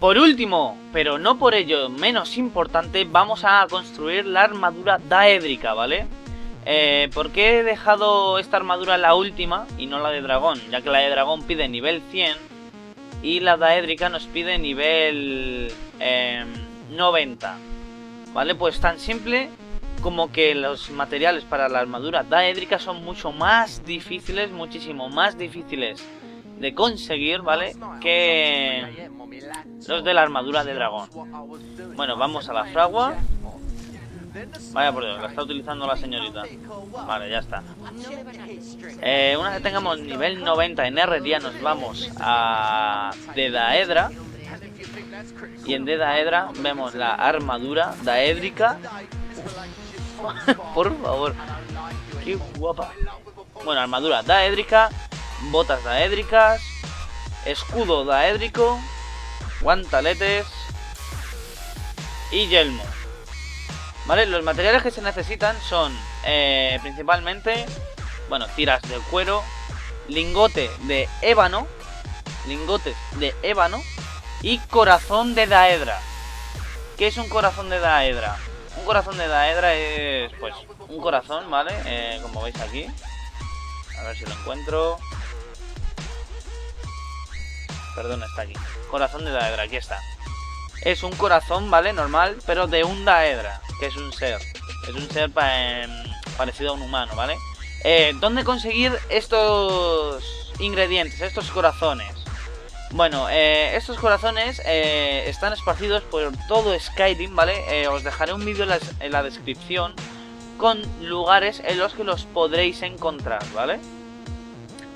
Por último, pero no por ello menos importante, vamos a construir la armadura daédrica, ¿vale? Eh, ¿Por qué he dejado esta armadura la última y no la de dragón? Ya que la de dragón pide nivel 100 y la daédrica nos pide nivel 90. Em, ¿Vale? Pues tan simple como que los materiales para la armadura daédrica son mucho más difíciles, muchísimo más difíciles de conseguir, ¿vale? Que los de la armadura de dragón. Bueno, vamos a la fragua. Vaya por Dios, la está utilizando la señorita. Vale, ya está. Eh, una vez tengamos nivel 90 en ya nos vamos a Dedaedra. Y en Dedaedra vemos la armadura daédrica. por favor, qué guapa. Bueno, armadura daédrica botas daédricas, escudo daédrico, guantaletes y yelmo. ¿Vale? Los materiales que se necesitan son eh, principalmente, bueno, tiras de cuero, lingote de ébano, lingotes de ébano y corazón de daedra. ¿Qué es un corazón de daedra? Un corazón de daedra es, pues, un corazón, ¿vale? Eh, como veis aquí. A ver si lo encuentro. Perdón, está aquí. Corazón de Daedra, aquí está. Es un corazón, ¿vale? Normal, pero de un Daedra, que es un ser. Es un ser em, parecido a un humano, ¿vale? Eh, ¿Dónde conseguir estos ingredientes, estos corazones? Bueno, eh, estos corazones eh, están esparcidos por todo Skyrim, ¿vale? os dejaré un vídeo en la descripción con lugares en los que los podréis encontrar, ¿vale?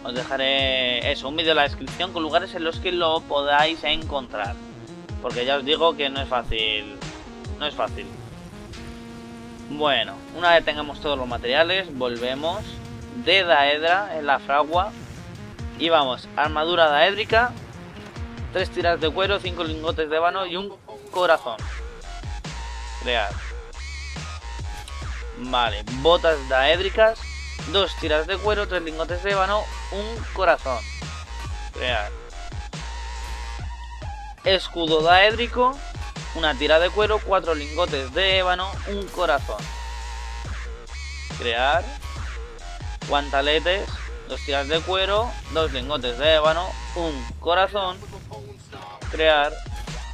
Os dejaré eso, un vídeo en la descripción con lugares en los que lo podáis encontrar. Porque ya os digo que no es fácil. No es fácil. Bueno, una vez tengamos todos los materiales, volvemos de Daedra en la fragua. Y vamos, armadura daédrica, tres tiras de cuero, cinco lingotes de ébano y un corazón. Crear. Vale, botas daédricas, dos tiras de cuero, tres lingotes de ébano, un corazón. Crear. Escudo daédrico, una tira de cuero, cuatro lingotes de ébano, un corazón. Crear. Guantaletes, dos tiras de cuero, dos lingotes de ébano, un corazón. Crear.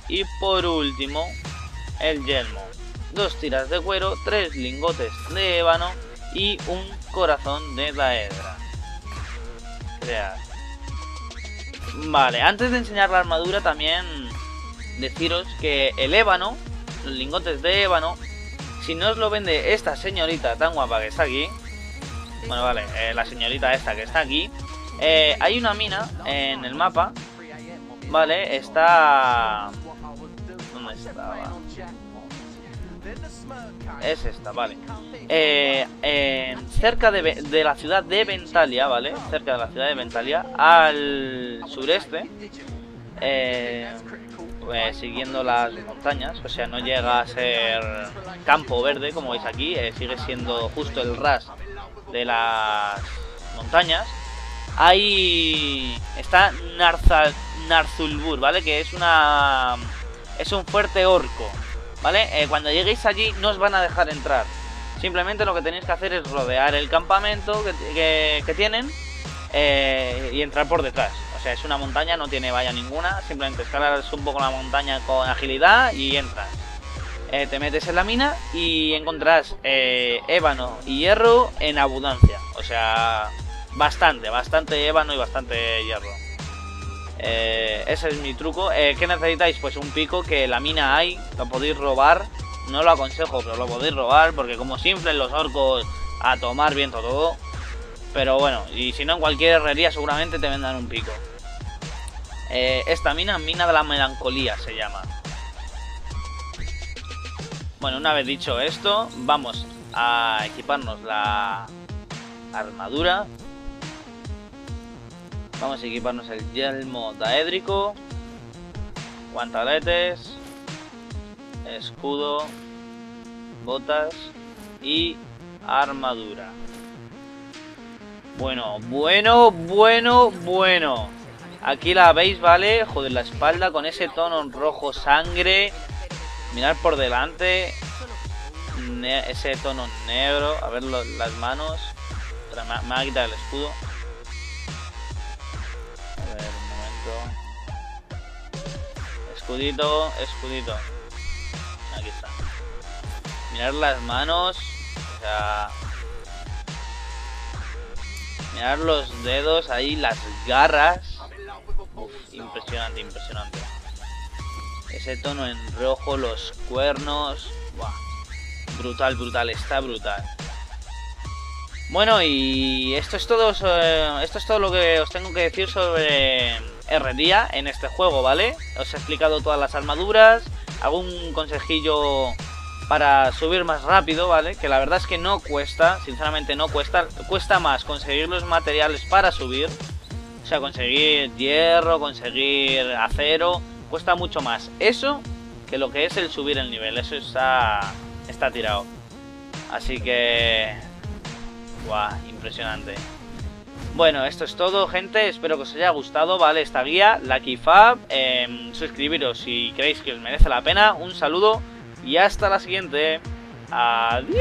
Y por último, el yelmo. Dos tiras de cuero, tres lingotes de ébano y un corazón de Daedra. Crear. Vale, antes de enseñar la armadura también deciros que el ébano, los lingotes de ébano, si no os lo vende esta señorita tan guapa que está aquí, bueno, vale, eh, la señorita esta que está aquí, eh, hay una mina en el mapa, vale, está... ¿Dónde estaba? Es esta, vale. Eh, cerca de, la ciudad de Ventalia, ¿vale? Cerca de la ciudad de Ventalia, al sureste, eh, pues, siguiendo las montañas, o sea, no llega a ser campo verde, como veis aquí, eh, sigue siendo justo el ras de las montañas. Ahí está Narzulbur, ¿vale? Que es una... Es un fuerte orco, ¿vale? cuando lleguéis allí no os van a dejar entrar. Simplemente lo que tenéis que hacer es rodear el campamento que, tienen eh, y entrar por detrás. O sea, es una montaña, no tiene valla ninguna, simplemente escalas un poco la montaña con agilidad y entras. Eh, te metes en la mina y encontrarás eh, ébano y hierro en abundancia. O sea, bastante, bastante ébano y bastante hierro. Ese es mi truco. ¿Qué necesitáis? Pues un pico que la mina hay, lo podéis robar no lo aconsejo, pero lo podéis robar porque como simples los orcos a tomar viento todo. Pero bueno, y si no en cualquier herrería seguramente te vendan un pico. Eh, esta mina, mina de la melancolía se llama. Bueno, una vez dicho esto, vamos a equiparnos la armadura. Vamos a equiparnos el yelmo daédrico, guantaletes, escudo, botas y armadura. Bueno, bueno, bueno, bueno. Aquí la veis, ¿vale? Joder, la espalda con ese tono rojo sangre. Mirar por delante. ese tono negro. A ver las manos. Me, va a quitar el escudo. Escudito, escudito. Aquí está. Mirar las manos. O sea... Mirar los dedos ahí, las garras. impresionante, impresionante. Ese tono en rojo, los cuernos. Brutal, brutal, está brutal. Bueno, y esto es todo esto es todo lo que os tengo que decir sobre R-Día en este juego, ¿vale? Os he explicado todas las armaduras, algún consejillo para subir más rápido, ¿vale? Que la verdad es que no cuesta, sinceramente no cuesta. Cuesta más conseguir los materiales para subir. O sea, conseguir hierro, conseguir acero. Cuesta mucho más eso que lo que es el subir el nivel. Eso está, está tirado. Así que... Guau, impresionante. Bueno, esto es todo, gente. Espero que os haya gustado, ¿vale? Esta guía, Lucky Fab. Em, suscribiros si creéis que os merece la pena. Un saludo y hasta la siguiente. Adiós.